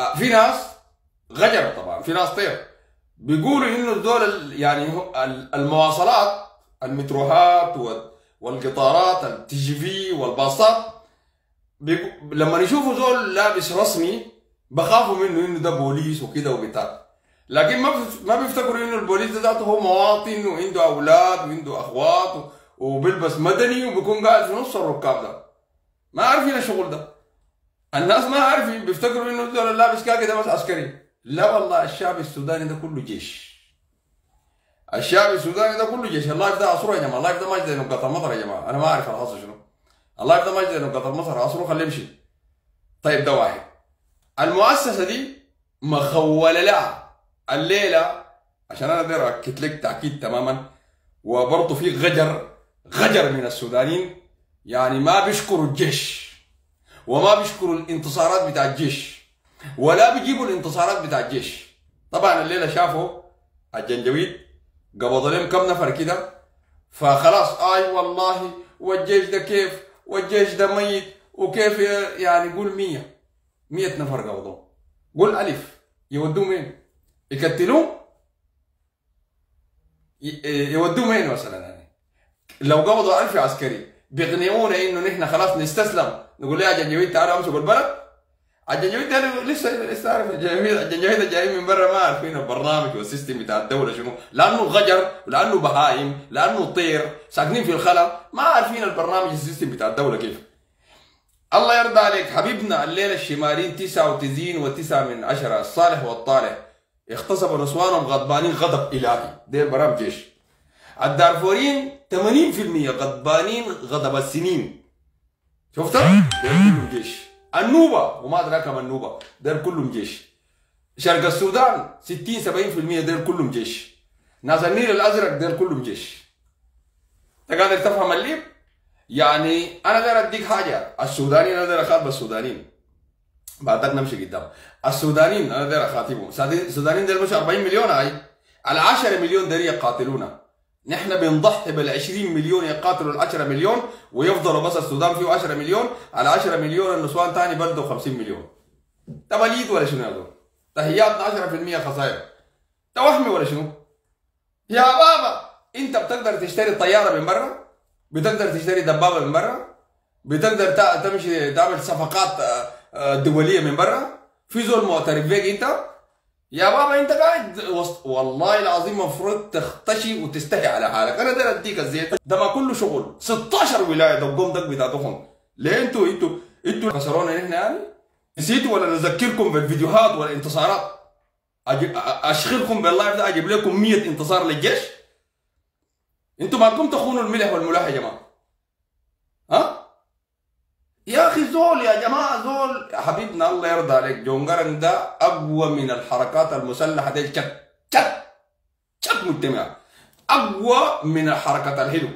آه، في ناس غجر طبعا. في ناس طير. بيقولوا إنه دول يعني المواصلات المتروهات وال- والقطارات التي جي في والباصات لما يشوفوا زول لابس رسمي بخافوا منه إنه ده بوليس وكده وبتاع. لكن ما ما بيفتكروا إنه البوليس ده ذاته هو مواطن وعنده أولاد وعنده أخوات وبيلبس مدني وبيكون قاعد في نص الركاب ده. ما عارفين الشغل ده. الناس ما عارفين بيفتكروا إنه الزول اللابس كاكي ده بس عسكري. لا والله الشعب السوداني ده كله جيش. الشعب السوداني ده كله جيش. ال live ده عصره يا جماعة. ال live ده ما زي نقاط المطر يا جماعة. أنا ما أعرف الحصل شنو. ال live ده ما زي نقاط المطر. عصره خليه يمشي. طيب ده واحد. المؤسسة دي مخولة لها الليلة. عشان أنا داير اكد لك تأكيد تماما. وبرضه في غجر غجر من السودانيين. يعني ما بيشكروا الجيش. وما بيشكروا الانتصارات بتاع الجيش. ولا بيجيبوا الانتصارات بتاع الجيش. طبعا الليلة شافوا الجنجويد قبضوا لهم كم نفر كده. فخلاص آي والله والجيش ده كيف؟ والجيش ده ميت. وكيف يعني قول مية. مية نفر قبضوا قول ألف. يودوه مين؟ يقتلوه؟ يودوه مين مثلا يعني؟ لو قبضوا ألف عسكري. بيقنعونا إنه نحن خلاص نستسلم. نقول يا جنجويد تعالوا أمسكوا البلد. الجنجويد ده لسه لسه عارف الجنجويد الجنجويد جايين من برا ما عارفين البرنامج وال system بتاع الدولة شنو. لأنه غجر لأنه بهايم لأنه طير ساكنين في الخلا. ما عارفين البرنامج ال system بتاع الدولة كيف. الله يرضى عليك. حبيبنا الليلة الشمالين تسعة وتسعين وتسعة من عشرة. الصالح والطالح. اغتصبوا نسوانهم غضبانين غضب إلهي. ديل براهم جيش الدارفوريين 80% غضبانين غضب السنين. شفت؟ ديل كلهم جيش. النوبة وما أدراك ما النوبة. ديل كلهم جيش. شرق السودان 60 70% ديل كلهم جيش. ناس النيل الأزرق ديل كلهم جيش. أنت قادر تفهم الليب؟ يعني أنا داير أديك حاجة. السودانيين أنا داير أخاطب السودانيين. بعدك نمشي قدام. السودانيين أنا داير أخاطبهم. السودانيين داير مش 40 مليون هاي. على 10 مليون داير يقاتلونا. نحن بنضحي بال 20 مليون يقاتلوا ال 10 مليون ويفضلوا بس السودان فيه 10 مليون. على 10 مليون النسوان تاني بلدوا 50 مليون. ده بليد ولا شنو دول؟ تهياتنا 10% خسائر. ده وهمي ولا شنو؟ يا بابا أنت بتقدر تشتري طيارة من برا؟ بتقدر تشتري دبابة من برا؟ بتقدر تمشي تعمل صفقات آه، آه، دولية من برا؟ في زول معترف بيك أنت؟ يا بابا أنت قاعد وسط والله العظيم المفروض تختشي وتستحي على حالك. أنا ده أديك الزيت. ده ما كله شغل. 16 ولاية دقهم دق بتاعتهم. ليه أنتوا أنتوا أنتوا خسرونا نحن يعني؟ نسيتوا ولا نذكركم بالفيديوهات والانتصارات؟ أجيب أشغلكم باللايف ده أجيب لكم 100 انتصار للجيش؟ أنتوا ما كنتوا تخونوا الملح والملاح يا جماعة ها يا أخي زول يا جماعة زول. حبيبنا الله يرضى عليك. جون قرنق ده أقوى من الحركات المسلحة دي. شك شك شك مجتمعه أقوى من حركات الهلو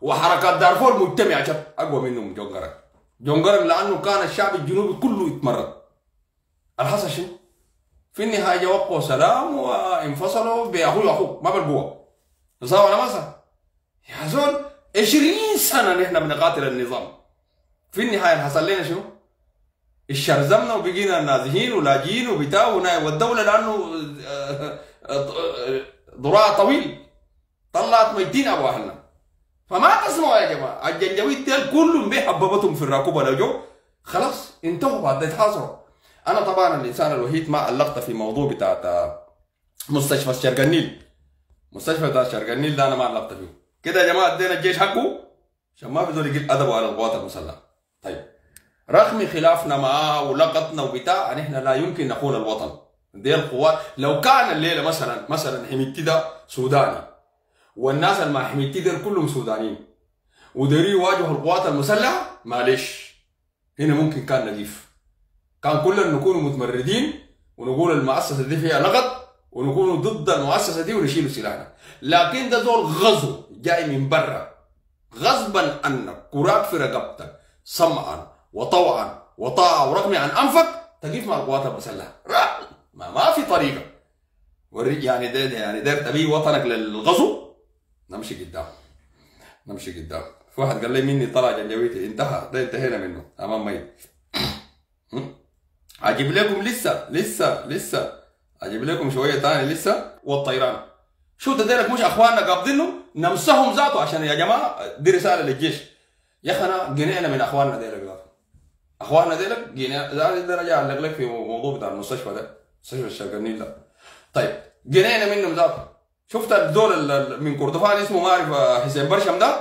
وحركات دارفور مجتمعه شك أقوى منهم جون قرنق جون قرنق لأنه كان الشعب الجنوبي كله يتمرد. الحصل شنو؟ في النهاية وقعوا سلام وانفصلوا بأخوه واخوه ما بالقوة. صح ولا ما صح؟ يا زول 20 سنة نحن بنقاتل النظام. في النهاية حصل لنا شنو؟ اشرزمنا وبقينا نازحين ولاجئين وبتاع والدولة لأنه آه، آه، آه، ذراع طويل. طلعت ميتين ابو اهلنا فما تسمعوا يا جماعة الجنجويد ديل كلهم بيحببتهم في الراكوبه لو جو. خلاص انتهوا بعد يتحاصروا أنا طبعا الإنسان الوحيد ما علقت في موضوع بتاعت آه، مستشفى شرق النيل. مستشفى بتاع شرق النيل ده أنا ما علقت فيه. كده يا جماعة ادينا الجيش حقه؟ عشان ما في زول يقل أدبه على القوات المسلحه طيب. رغم خلافنا معاه ولقطنا وبتاع نحن لا يمكن نخون الوطن. دي القوات لو كان الليلة مثلا مثلا حميدتي ده سوداني. والناس اللي مع حميدتي دول كلهم سودانيين. وداري يواجهوا القوات المسلحة؟ معلش هنا ممكن كان نضيف كان كلنا نكون متمردين ونقول المؤسسة دي فيها لغط ونكون ضد المؤسسة دي ونشيل سلاحنا. لكن ده زول غزو جاي من برا. غصبا عنك. كراك في رقبتك. سمعا وطوعا وطاعة ورغم عن أنفك تقف مع القوات المسلحة. ما, ما في طريقة. يعني ده ده يعني داير تبي وطنك للغزو؟ نمشي قدام. نمشي قدام. في واحد قال لي مني طلع جنجويتي انتهى. ده انتهينا منه أمام ميت. أجيب لكم لسه لسه لسه. أجيب لكم شوية ثاني لسه. والطيران. شو تديرك مش أخواننا قابضينه؟ نمسهم ذاته عشان يا جماعة دي رسالة للجيش. يا أخي انا جنينا من أخواننا ديلك أخواننا ديلك جينا ذات الدرجة اعلق لك في موضوع بتاع المستشفى ده مستشفى الشرق النيل ده. طيب جنينا منهم ذاته. شفت الزول ال- من كردفان اسمه ما اعرف حسين برشم ده؟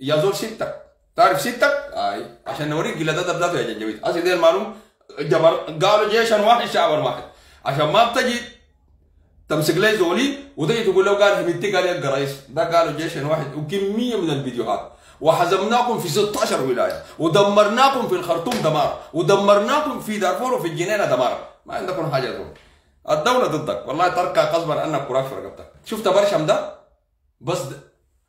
يا زول ستك تعرف ستك؟ اي عشان نوريك قلة أدب ذاته يا جنجويد اصل دي المعلوم جبر قالوا جيشا واحد شعبا واحد. عشان ما بتجي تمسك لي زولي وتجي تقول له قال همتي قال يبقى رئيس. ده قالوا جيشا واحد وكمية من الفيديوهات. وحزمناكم في 16 ولاية ودمرناكم في الخرطوم دمار ودمرناكم في دارفور وفي الجنينه دمار. ما عندكم حاجة؟ دول الدولة ضدك. والله تركها قصبا انك كراك في رقبتك. شفت برشم ده؟ بس ده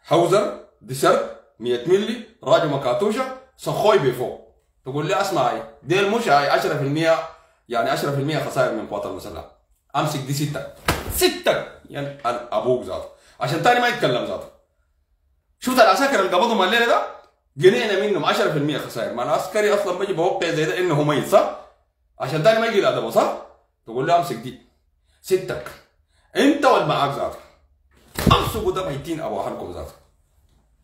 هوزر ديسرت 100 ملي راجو مكاتوشة سخوي بفوق تقول لي أسمع هاي. ديل مش هاي 10% يعني 10% خسائر من القوات المسلحة. أمسك دي ستك ستك يعني أبوك ذاته. عشان تاني ما يتكلم ذاته. شفت العساكر اللي قبضهم الليلة ده؟ جنينا منهم 10% خسائر. ما العسكري أصلا بيجي بوقع زي ده إنه ميت صح؟ عشان تاني ما يجي الادب صح؟ تقول له أمسك دي. ستك. أنت واللي معاك ذاته أمسكوا ده ميتين أبو اهلكم ذاته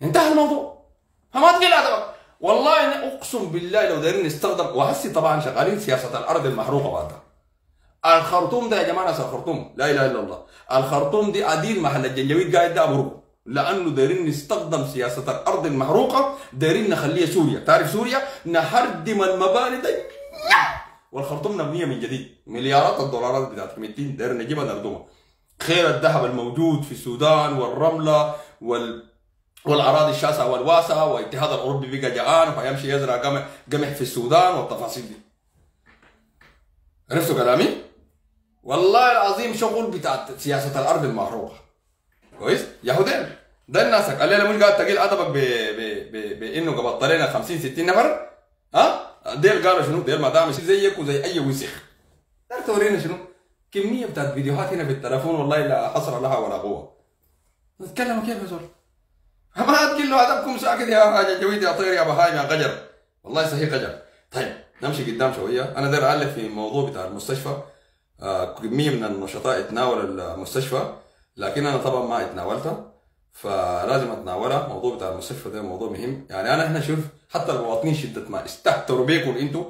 انتهى الموضوع. فما تقل ادبك والله أنا أقسم بالله لو دايرين نستخدم وهسي طبعا شغالين سياسة الأرض المحروقة بعد ده. الخرطوم ده يا جماعة ناس الخرطوم. لا إله إلا الله. الخرطوم دي عديل محل الجنجويد قاعد ده امره لأنه دايرين نستخدم سياسة الأرض المحروقة دايرين نخليها سوريا. تعرف سوريا؟ نهردم المباني ده والخرطوم مبنية من جديد. مليارات الدولارات بتاعت 200 دايرين نجيبها نردمها خير الذهب الموجود في السودان والرملة وال والأراضي الشاسعة والواسعة والاتحاد الأوروبي بقى جعان فيمشي يزرع قمح في السودان والتفاصيل دي. عرفتوا كلامي؟ والله العظيم شغل بتاع سياسة الأرض المحروقة. كويس؟ يهودين ده الناس الليلة مش قاعد تقيل أدبك. بإنه قبضت لنا 50 60 نفر ها؟ ديل قالوا شنو؟ ديل ما دام زيك وزي أي وسخ ده تورينا شنو؟ كمية بتاعت فيديوهات هنا في التليفون والله لا حصر لها ولا قوة نتكلم كيف يا زول؟ ما تقول له ادبكم ساكت يا حاجة جويد يا طير يا بهايم يا قجر والله صحيح قجر طيب نمشي قدام شوية أنا داير أعلق في الموضوع بتاع المستشفى آه كمية من النشطاء اتناول المستشفى لكن أنا طبعا ما اتناولتها فلازم اتناولها موضوع بتاع المستشفى ده موضوع مهم. يعني أنا هنا شوف حتى المواطنين شدة ما استهتروا بيكم أنتوا.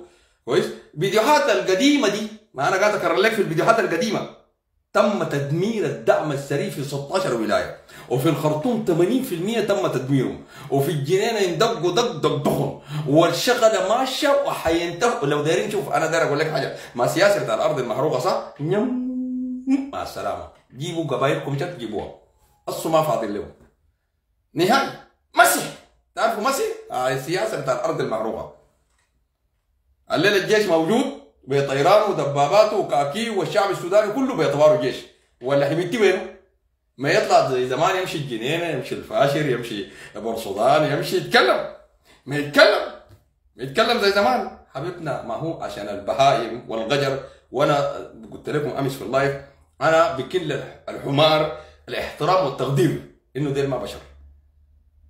كويس؟ فيديوهات القديمة دي ما أنا قاعد أكرر لك في الفيديوهات القديمة. تم تدمير الدعم السري في 16 ولاية. وفي الخرطوم 80% تم تدميرهم. وفي الجنينة يندقوا دق دقهم. والشغله ماشيه وحينتهوا لو دايرين شوف أنا داير أقول لك حاجة. ما سياسة بتاع الأرض المحروقة صح؟ نم مع السلامة. جيبوا قبايلكم جد جيبوها. أصلا ما فاضل لهم نهائي مسح تعرفوا مسح؟ آه السياسة بتاع الأرض المحروقه الليلة الجيش موجود بطيرانه ودباباته وكاكي والشعب السوداني كله بيطواره جيش ولا حبيبتي وينه؟ ما يطلع زي زمان يمشي الجنينة يمشي الفاشر يمشي بورسودان يمشي يتكلم. ما يتكلم. ما يتكلم زي زمان. حبيبنا ما هو عشان البهائم والغجر. وأنا قلت لكم أمس في ال live أنا بكل الحمار الاحترام والتقدير إنه ديل ما بشر.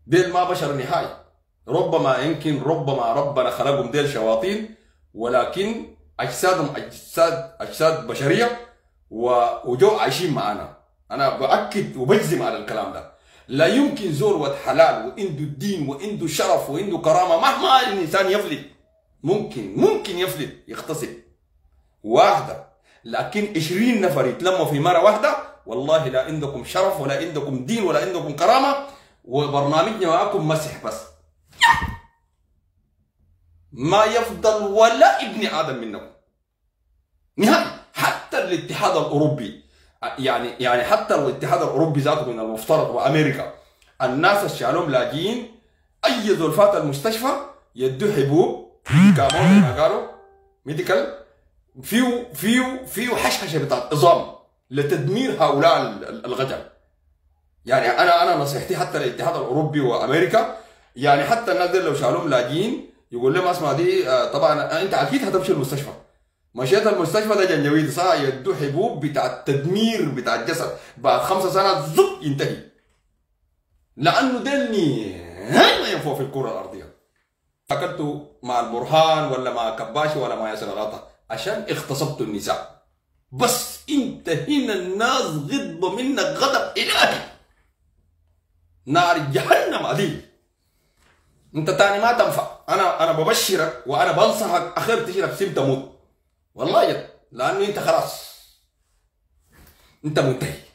ديل ما بشر نهائي. ربما يمكن ربما ربنا خلقهم ديل شياطين ولكن أجسادهم أجساد أجساد بشرية وجو عايشين معانا. أنا بأكد وبجزم على الكلام ده. لا يمكن زول ود حلال وعنده الدين وعنده شرف وعنده كرامة مهما الإنسان يفلت. ممكن ممكن يفلت يغتصب. واحدة لكن 20 نفر يتلموا في مرة واحدة والله لا عندكم شرف ولا عندكم دين ولا عندكم كرامة وبرنامجنا معاكم مسح بس. ما يفضل ولا ابن آدم منكم. نهائي. حتى الاتحاد الأوروبي يعني يعني حتى الاتحاد الأوروبي ذاته من المفترض وامريكا الناس اللي لاجئين. أي زول فات المستشفى يدوه حبوب كامون قالوا medical. فيه فيه فيه حشحشة بتاعت عظام لتدمير هؤلاء الغجر يعني أنا أنا نصيحتي حتى للاتحاد الأوروبي وأمريكا يعني حتى الناس دي لو شالوهم لاجئين يقول لهم اسمع دي آه، طبعا أنت أكيد هتمشي المستشفى. مشيت المستشفى ده جنجويد صح؟ يدو حبوب بتاع التدمير بتاع الجسد بعد خمسة سنوات زب ينتهي. لأنه دلني ما ينفع في الكرة الأرضية. أكلته مع البرهان ولا مع كباشي ولا مع ياسر عشان اغتصبت النساء. بس انت هنا الناس غضبة منك غضب إلهي. نار جهنم عديل أنت تاني ما تنفع. أنا أنا ببشرك وأنا بنصحك اخر تشرب سم تموت. والله جد لأنه أنت خلاص. أنت منتهي.